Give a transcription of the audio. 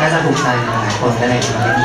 น่าจะถูกใจหลายคนก็เลยทำให้ดี